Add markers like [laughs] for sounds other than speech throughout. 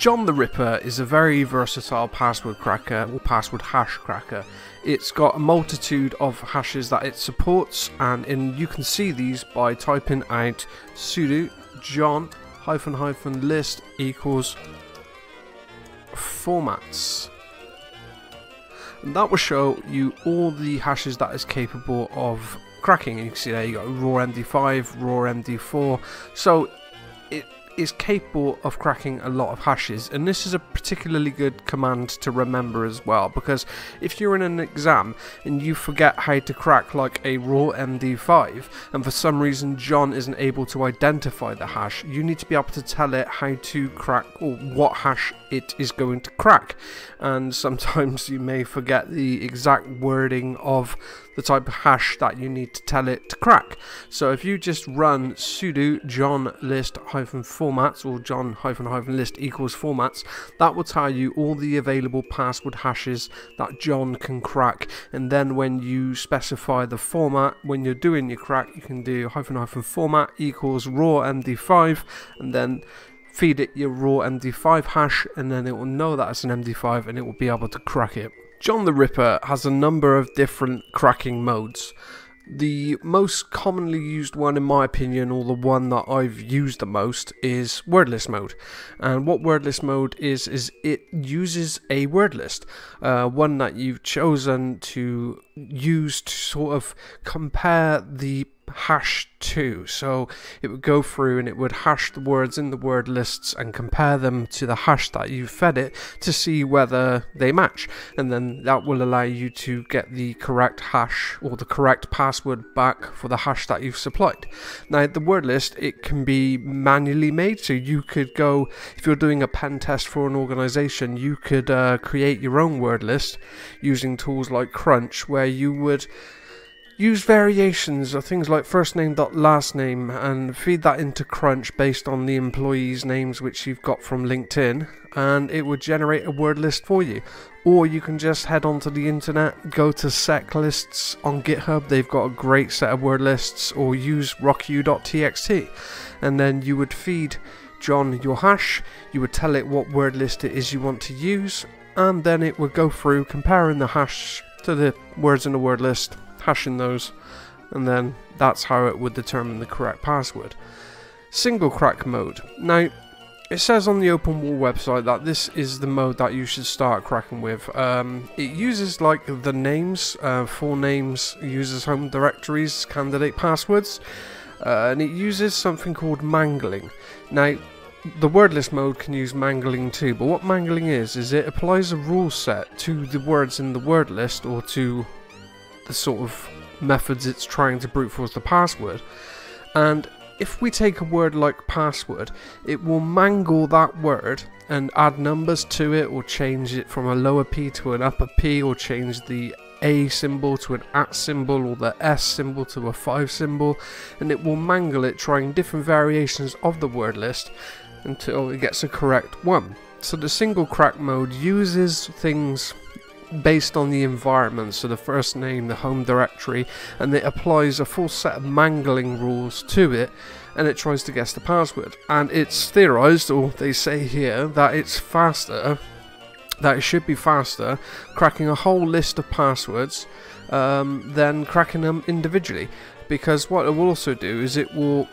John the Ripper is a very versatile password cracker or password hash cracker. It's got a multitude of hashes that it supports, and in, you can see these by typing out sudo john hyphen hyphen list equals formats. And that will show you all the hashes that is capable of cracking. You can see there you got raw MD5, raw MD4. So it is capable of cracking a lot of hashes and this is a particularly good command to remember as well because if you're in an exam and you forget how to crack like a raw MD5 and for some reason John isn't able to identify the hash you need to be able to tell it how to crack or what hash it is going to crack. And sometimes you may forget the exact wording of the type of hash that you need to tell it to crack. So if you just run sudo john list hyphen formats or john hyphen hyphen list equals formats, that will tell you all the available password hashes that John can crack. And then when you specify the format, when you're doing your crack, you can do hyphen hyphen format equals raw MD5 and then feed it your raw MD5 hash and then it will know that it's an MD5 and it will be able to crack it. John the Ripper has a number of different cracking modes. The most commonly used one, in my opinion, or the one that I've used the most, is word list mode. And what word list mode is, is it uses a word list, uh, one that you've chosen to use to sort of compare the hash to. So it would go through and it would hash the words in the word lists and compare them to the hash that you fed it to see whether they match. And then that will allow you to get the correct hash or the correct password back for the hash that you've supplied. Now, the word list, it can be manually made. So you could go, if you're doing a pen test for an organization, you could uh, create your own word list using tools like Crunch where you would Use variations of things like first name dot last name and feed that into Crunch based on the employees' names which you've got from LinkedIn, and it would generate a word list for you. Or you can just head onto the internet, go to seclists on GitHub, they've got a great set of word lists, or use rocku.txt, and then you would feed John your hash, you would tell it what word list it is you want to use, and then it would go through comparing the hash to the words in the word list hashing those, and then that's how it would determine the correct password. Single crack mode. Now, it says on the OpenWAL website that this is the mode that you should start cracking with. Um, it uses like the names, uh, full names, users home directories, candidate passwords, uh, and it uses something called mangling. Now, the word list mode can use mangling too, but what mangling is, is it applies a rule set to the words in the word list or to the sort of methods it's trying to brute force the password. And if we take a word like password, it will mangle that word and add numbers to it or change it from a lower P to an upper P or change the A symbol to an at symbol or the S symbol to a 5 symbol and it will mangle it trying different variations of the word list until it gets a correct one. So the single crack mode uses things based on the environment, so the first name, the home directory, and it applies a full set of mangling rules to it and it tries to guess the password. And it's theorized, or they say here, that it's faster, that it should be faster cracking a whole list of passwords um, than cracking them individually. Because what it will also do is it will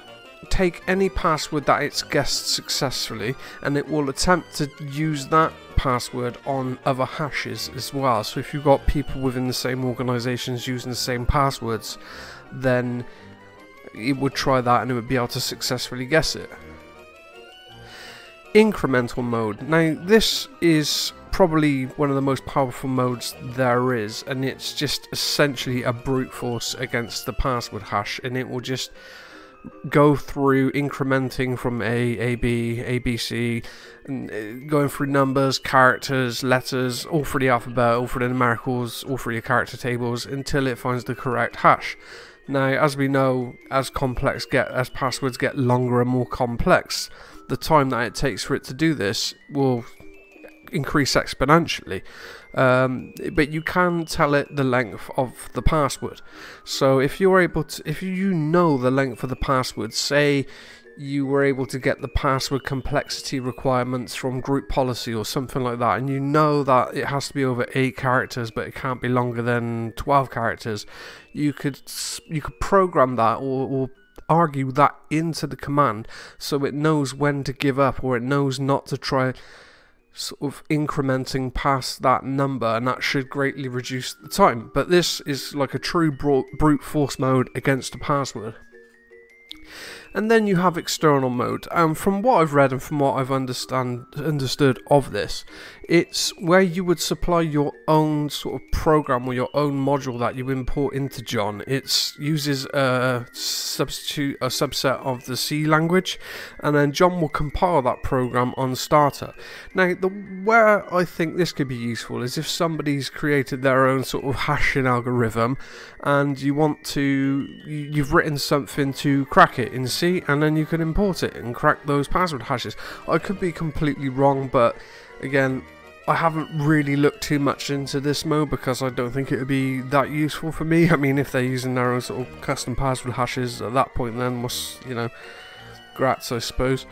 take any password that it's guessed successfully and it will attempt to use that password on other hashes as well. So if you've got people within the same organizations using the same passwords, then it would try that and it would be able to successfully guess it. Incremental mode. Now, this is probably one of the most powerful modes there is, and it's just essentially a brute force against the password hash, and it will just go through incrementing from A, A, B, A, B, C, uh, going through numbers, characters, letters, all through the alphabet, all through the numericals, all through your character tables until it finds the correct hash. Now, as we know, as complex get as passwords get longer and more complex, the time that it takes for it to do this will increase exponentially. Um, but you can tell it the length of the password. So if you're able to, if you know the length of the password, say you were able to get the password complexity requirements from group policy or something like that, and you know that it has to be over eight characters, but it can't be longer than 12 characters, you could you could program that or, or argue that into the command so it knows when to give up or it knows not to try sort of incrementing past that number and that should greatly reduce the time. But this is like a true brute force mode against a password and then you have external mode. And from what I've read and from what I've understand understood of this, it's where you would supply your own sort of program or your own module that you import into John. It uses a substitute a subset of the C language, and then John will compile that program on starter. Now, the where I think this could be useful is if somebody's created their own sort of hashing algorithm, and you want to you've written something to crack it in And then you can import it and crack those password hashes. I could be completely wrong, but again, I haven't really looked too much into this mode because I don't think it would be that useful for me. [laughs] I mean, if they're using their own sort of custom password hashes at that point, then what's, you know, grats, I suppose.